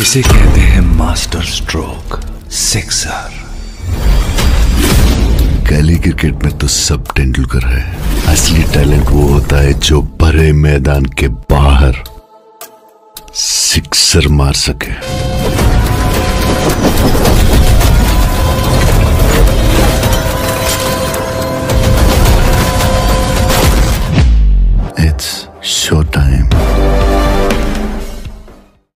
इसे कहते हैं मास्टर स्ट्रोक, सिक्सर। गली क्रिकेट में तो सब तेंदुलकर है। असली टैलेंट वो होता है जो भरे मैदान के बाहर सिक्सर मार सके।